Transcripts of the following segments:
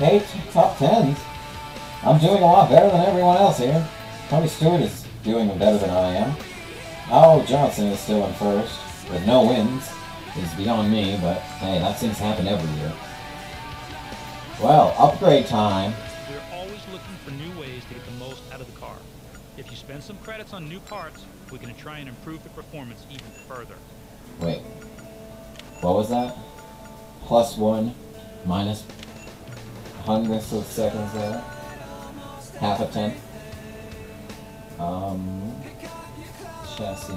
eight top tens. I'm doing a lot better than everyone else here. Tony Stewart is doing better than I am. Al Johnson is still in first, with no wins. He's beyond me, but hey, that seems to happen every year. Well, upgrade time. We're always looking for new ways to get the most out of the car. If you spend some credits on new parts, we can try and improve the performance even further. Wait. What was that? Plus one, minus hundredths of seconds there. Half a tenth. Um, chassis.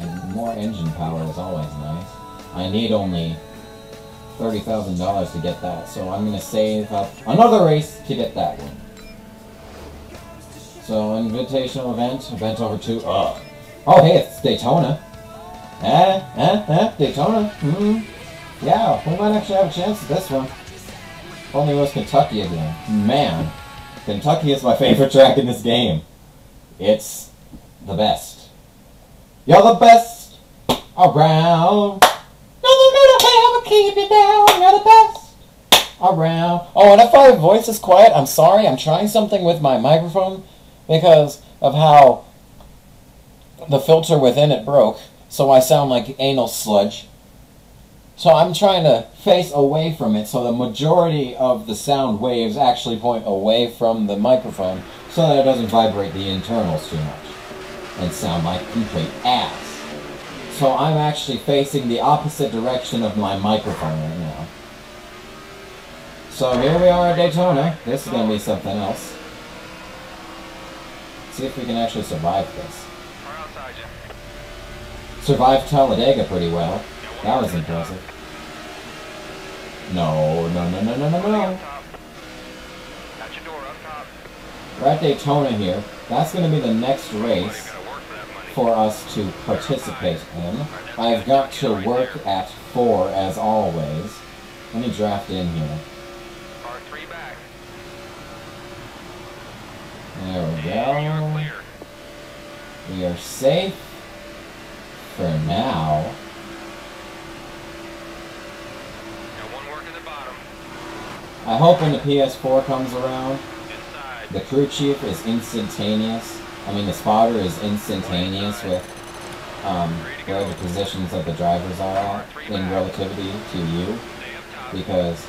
And more engine power is always nice. I need only $30,000 to get that, so I'm gonna save up another race to get that one. So, invitational event, event over two. Ugh. Oh, hey, it's Daytona. Eh, eh, eh, Daytona. Hmm. Yeah, we might actually have a chance at this one. Only was Kentucky again. Man, Kentucky is my favorite track in this game. It's the best. You're the best around. Nothing gonna ever keep you down. You're the best around. Oh, and if my voice is quiet, I'm sorry. I'm trying something with my microphone because of how the filter within it broke, so I sound like anal sludge. So I'm trying to face away from it so the majority of the sound waves actually point away from the microphone so that it doesn't vibrate the internals too much and sound like complete ass. So I'm actually facing the opposite direction of my microphone right now. So here we are at Daytona. This is going to be something else. See if we can actually survive this. Far outside you. Survived Talladega pretty well. That was impressive. No, no, no, no, no, no, no. Up top. At your door up top. We're at Daytona here. That's going to be the next race for that money. for us to participate in. I've got to work at four as always. Let me draft in here. Car three back. There we go. We are safe for now. Got one work at the bottom. I hope when the PS4 comes around, the crew chief is instantaneous. I mean, the spotter is instantaneous with um, where the positions of the drivers are in relativity to you, because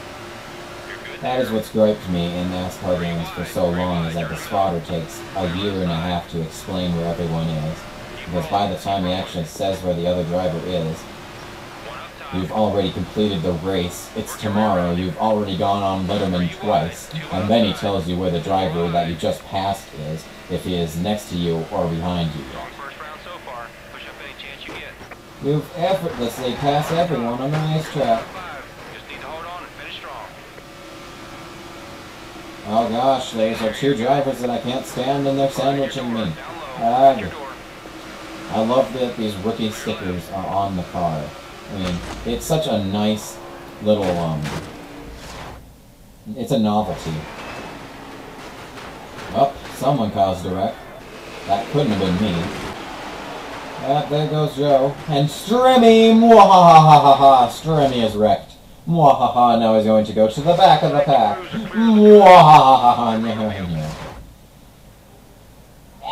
that is what's griped me in NASCAR games for so long is that the spotter takes a year and a half to explain where everyone is. Because by the time he actually says where the other driver is. You've already completed the race. It's tomorrow. You've already gone on Letterman twice. And then he tells you where the driver that you just passed is, if he is next to you or behind you. Strong first round so far. Push up any chance you get. You've effortlessly passed everyone on the racetrack. Five. Just need to hold on and finish strong. Oh gosh, those are two drivers that I can't stand and they're sandwiching me. Down low. At your door. I love that these rookie stickers are on the car. I mean, it's such a nice little, um... It's a novelty. Oh, someone caused a wreck. That couldn't have been me. Ah, there goes Joe. And Strimmy! Mwahahaha! Strimmy is wrecked. Mwahaha! Now he's going to go to the back of the pack. Mwahahaha!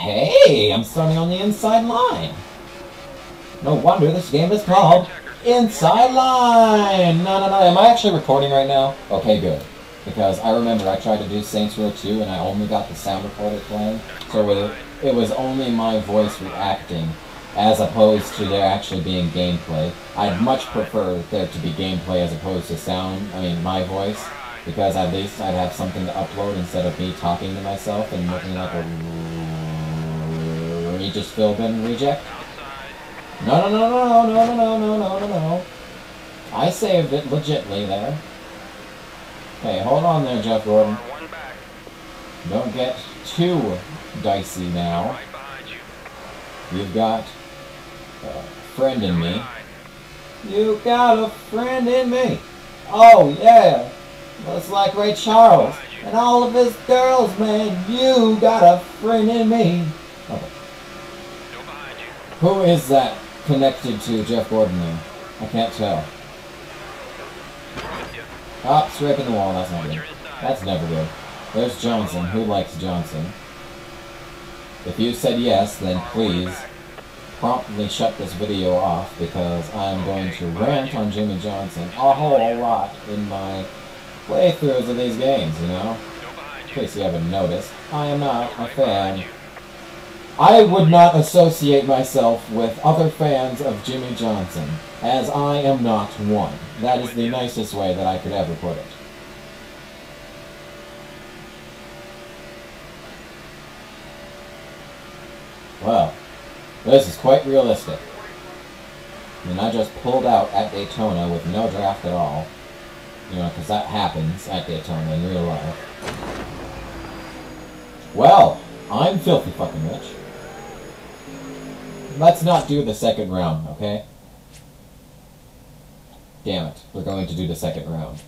Hey, I'm starting on the inside line. No wonder this game is called Inside line! No, no, no. Am I actually recording right now? Okay, good. Because I remember I tried to do Saints Row 2 and I only got the sound recorder playing. So it was only my voice reacting as opposed to there actually being gameplay. I'd much prefer there to be gameplay as opposed to sound, I mean my voice, because at least I'd have something to upload instead of me talking to myself and looking like a Regis Philbin reject. No, no, no, no, no, no, no, no. I saved it legitly there. Hey, hold on there, Jeff Gordon. Car one back. Don't get too dicey now. You. You've got a friend in me. You got a friend in me. Oh, yeah. Looks like Ray Charles and all of his girls, man. You got a friend in me. Okay. Still behind you. Who is that connected to Jeff Gordon there? I can't tell. Ah, scraping the wall. That's not good. That's never good. There's Johnson. Who likes Johnson? If you said yes, then please promptly shut this video off because I'm going to rant on Jimmie Johnson a whole lot in my playthroughs of these games, you know? In case you haven't noticed, I am not a fan. I would not associate myself with other fans of Jimmie Johnson, as I am not one. That is the nicest way that I could ever put it. Well, this is quite realistic. Mean, I just pulled out at Daytona with no draft at all. You know, because that happens at Daytona in real life. Well, I'm filthy fucking rich. Let's not do the second round, okay? Damn it, we're going to do the second round.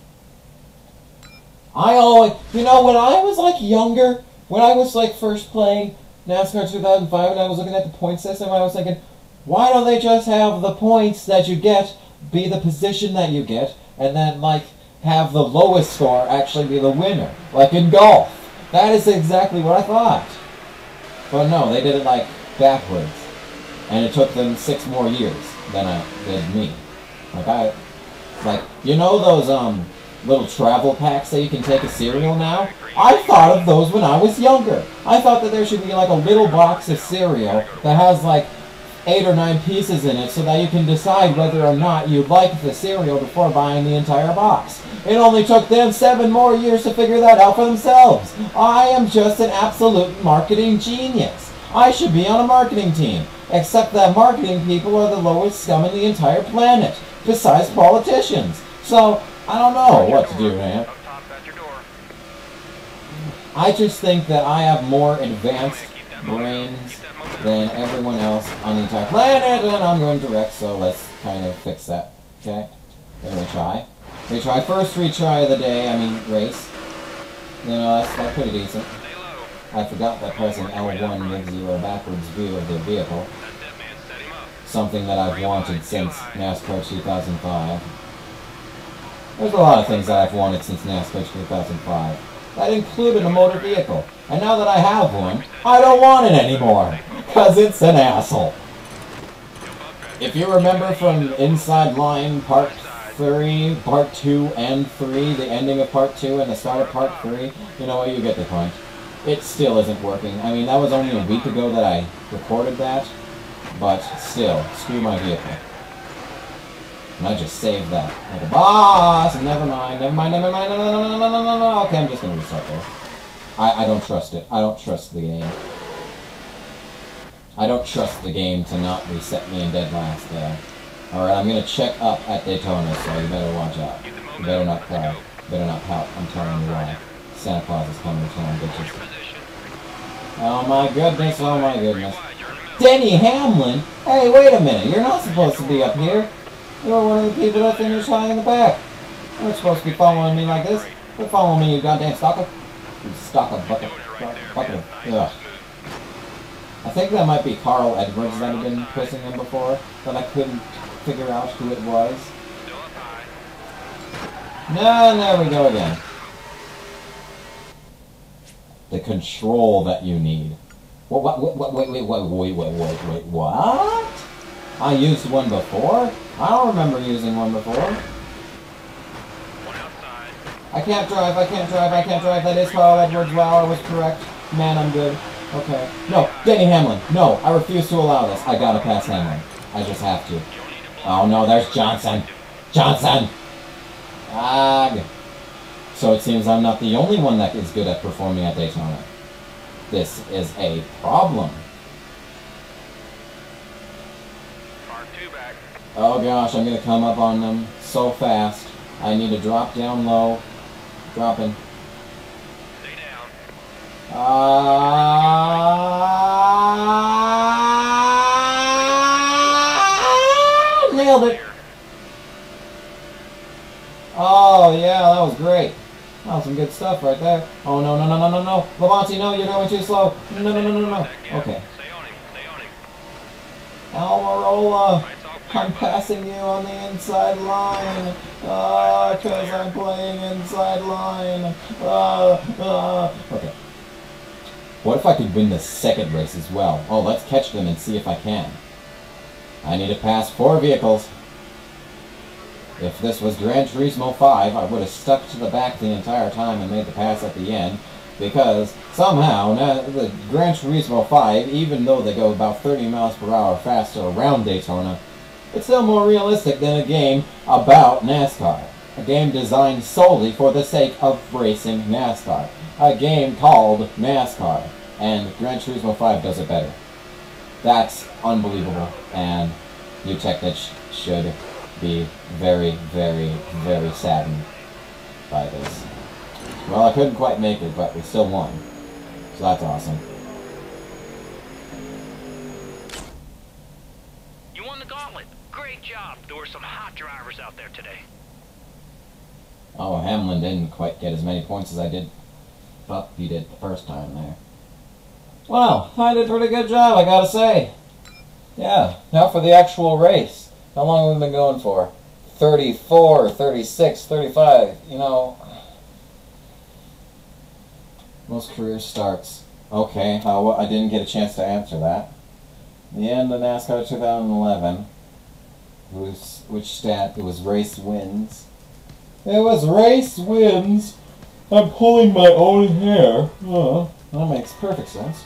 I always, you know, when I was like younger, when I was like first playing NASCAR 2005 and I was looking at the point system, I was thinking, why don't they just have the points that you get be the position that you get, and then like have the lowest score actually be the winner, like in golf? That is exactly what I thought. But no, they did it like backwards, and it took them six more years than I did me. Like I, like you know those um little travel packs that you can take a cereal now. I thought of those when I was younger. I thought that there should be like a little box of cereal that has like eight or nine pieces in it so that you can decide whether or not you like the cereal before buying the entire box. It only took them seven more years to figure that out for themselves. I am just an absolute marketing genius. I should be on a marketing team. Except that marketing people are the lowest scum in the entire planet, besides politicians. So, I don't know what to do, man. Up top, that's your door. I just think that I have more advanced Keep that momentum. brains Keep that momentum. than everyone else on the entire planet, and I'm going direct, so let's kind of fix that. Okay? Then retry. Retry. First retry of the day, I mean, race. You know, that's, that's pretty decent. I forgot that pressing L1 gives you a backwards view of the vehicle. Something that I've wanted since NASCAR 2005. There's a lot of things that I've wanted since NASCAR 2005. That included a motor vehicle. And now that I have one, I don't want it anymore. Because it's an asshole. If you remember from Inside Line Part 3, Part 2, and 3, the ending of Part 2 and the start of Part 3, you know what, you get the point it still isn't working. I mean, that was only a week uh-huh. ago that I recorded that, but still, screw my vehicle. And I just saved that like a boss! Never mind, never mind, never mind, no, no, no, no, no, no, no, Okay, I'm just gonna restart there. I, I don't trust it. I don't trust the game. I don't trust the game to not reset me in dead last there. Alright, I'm gonna check up at Daytona, so you better watch out. You better not cry. Better not pout. I'm telling you why. Santa Claus is coming to town, bitches. Oh my goodness, oh my goodness. you're. Denny Hamlin? Hey, wait a minute. You're not supposed to be up here. You're one of the people that finished high in the back. You're supposed to be following me like this. Quit following me, you goddamn stalker. You stalker bucket. Bucket. Ugh. I think that might be Carl Edwards that had been pushing him before, but I couldn't figure out who it was. No, there we go again. The control that you need. What, what, what, wait, wait, wait, wait, wait, wait, wait, what? I used one before? I don't remember using one before. One outside. I can't drive, I can't drive, I can't drive. That is Carl Edwards. Wow, I was correct. Man, I'm good. Okay. No, Denny Hamlin. No, I refuse to allow this. I gotta pass Hamlin. I just have to. You don't need to block. Oh no, there's Johnson. Johnson! Ag. So it seems I'm not the only one that is good at performing at Daytona. This is a problem. Car two back. Oh gosh, I'm gonna come up on them so fast. I need to drop down low, Dropping. Stay down. Ah, nailed it. Oh, yeah, that was great. Was some good stuff right there. Oh, no, no, no, no, no, no. Lavanti, no, you're going too slow. No, no, no, no, no, no. Okay. Clear, I'm passing you on the inside line. Ah, because I'm playing inside line. Ah, ah. Okay. What if I could win the second race as well? Oh, let's catch them and see if I can. I need to pass four vehicles. If this was Gran Turismo 5, I would have stuck to the back the entire time and made the pass at the end. Because somehow, na- the Gran Turismo 5, even though they go about 30 miles per hour faster around Daytona, it's still more realistic than a game about NASCAR. A game designed solely for the sake of racing NASCAR. A game called NASCAR. And Gran Turismo 5 does it better. That's unbelievable, and Eutechnyx should be very, very, very saddened by this. Well, I couldn't quite make it, but we still won. So that's awesome. You won the gauntlet. Great job. There were some hot drivers out there today. Oh, Hamlin didn't quite get as many points as I did, but he did the first time there. Well, I did a pretty good job, I gotta say. Yeah, now for the actual race. How long have we been going for? 34, 36, 35, you know. Most career starts. Okay, uh, well, I didn't get a chance to answer that. The end of NASCAR 2011. Who's, which stat? It was race wins. It was race wins. I'm pulling my own hair. Oh, that makes perfect sense.